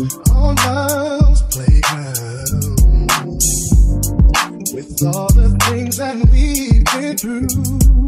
on love's playground. With all the things that we've been through.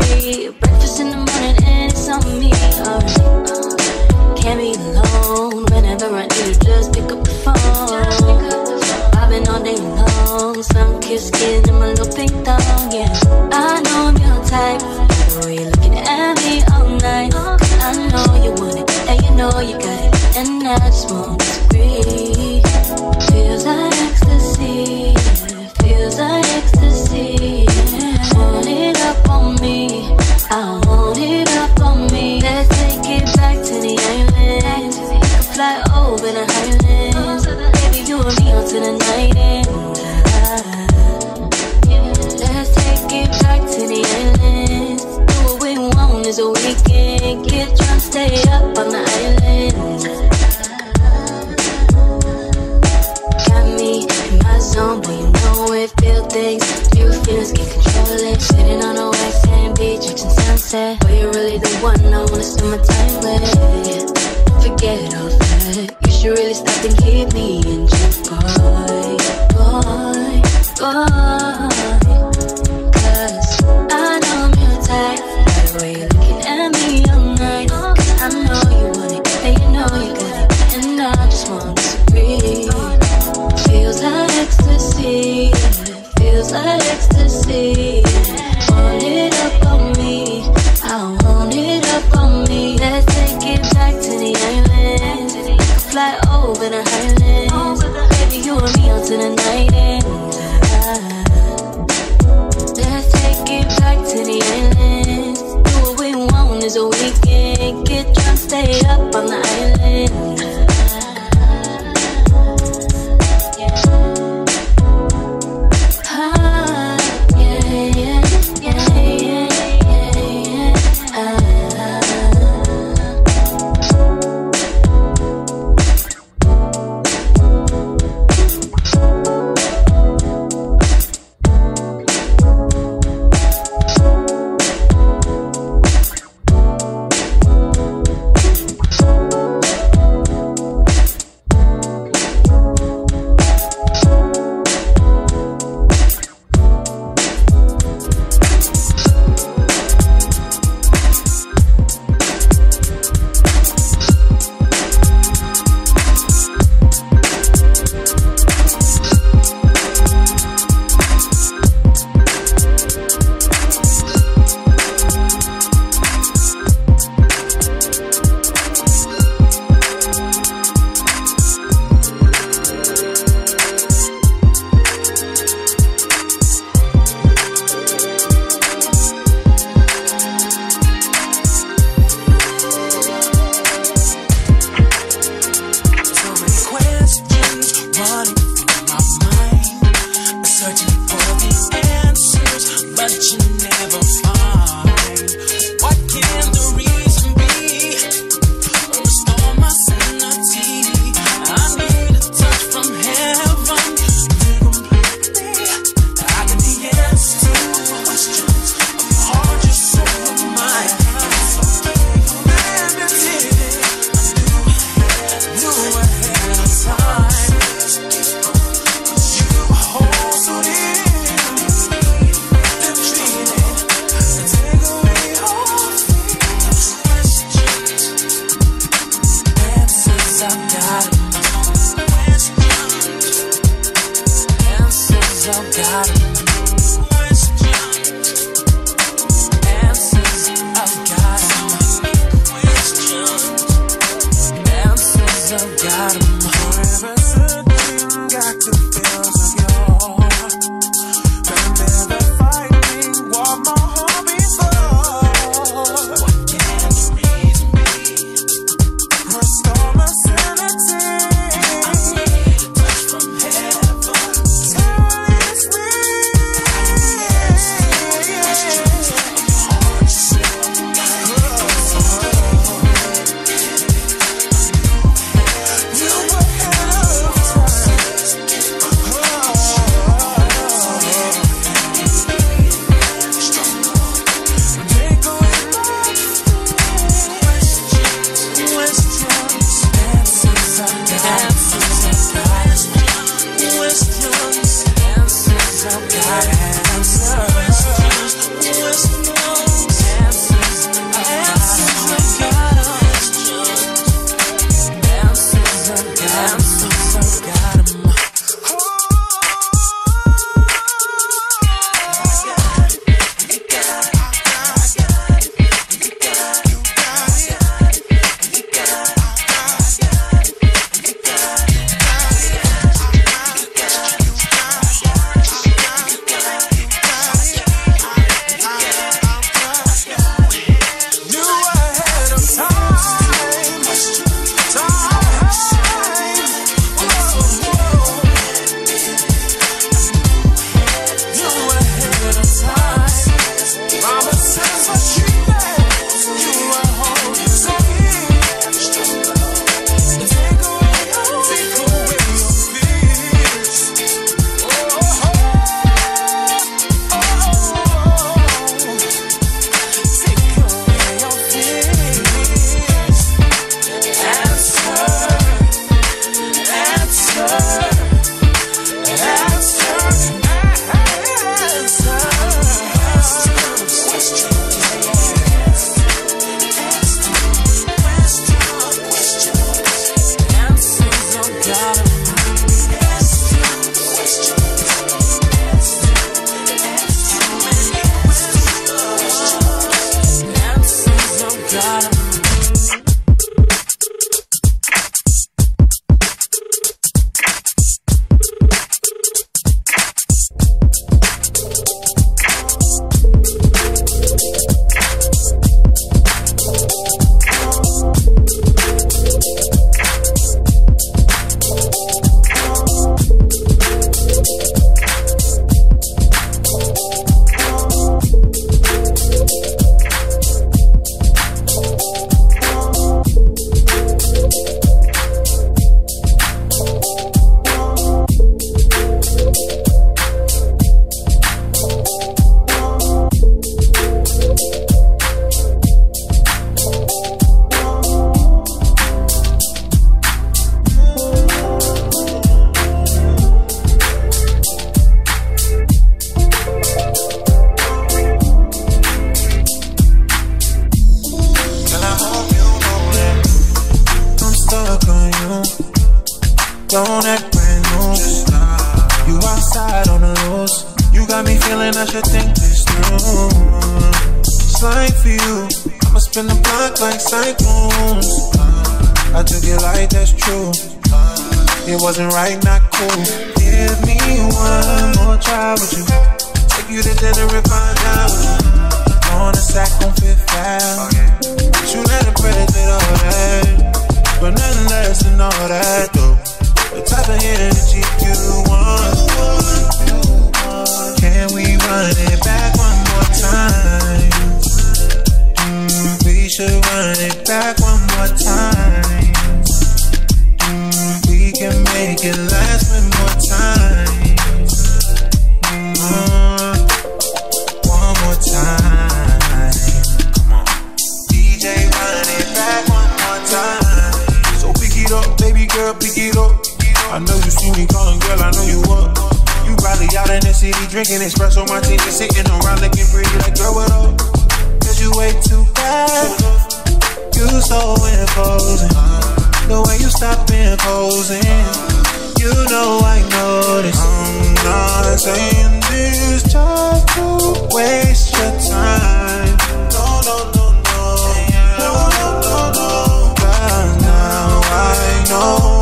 free. Breakfast in the morning and it's on me. can't. Sitting on a white sand beach, watching sunset. Boy, you're really the one I wanna spend my time with. Yeah, forget all that. You should really stop and keep me in check, boy, boy, boy. on that. Got me feeling I should think this through. Slide for you. I'ma spin the block like cyclones. I took it like that's true. It wasn't right, not cool. Give me one more try with you. Take you to dinner and find out. On a sack on Fifth Ave. Oh, you let it predicate all that. But nothing less than all that, though. The type of energy you want. Run it back one more time? We should run it back one more time. We can make it last one more time. Mm, one more time. DJ, run it back one more time. So pick it up, baby girl, pick it up. I know you see me calling, girl, I know you up. You probably out in the city drinking espresso martini, sitting around looking pretty like girl, what up? Cause you way too bad. You so imposing. The way you stop imposing. You know I noticed. I'm not saying this just to waste your time. No, no, no, no. No, no, no, no. But now I know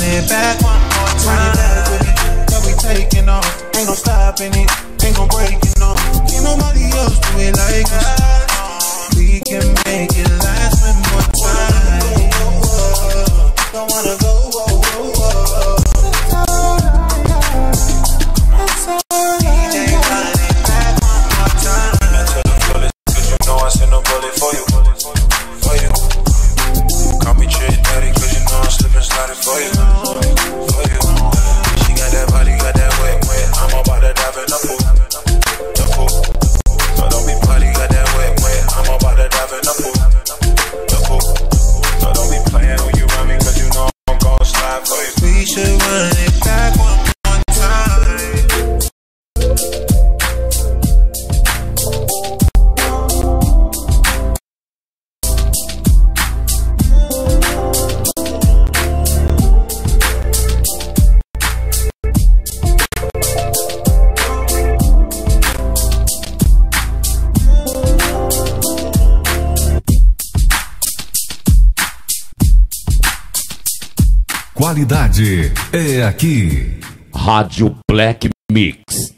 it back one more time? It back with. That we taking off. Ain't no stopping it. Ain't no breaking off. Can't nobody else do it like us. We can make it last one more time. Don't wanna aqui. Rádio Black Mix.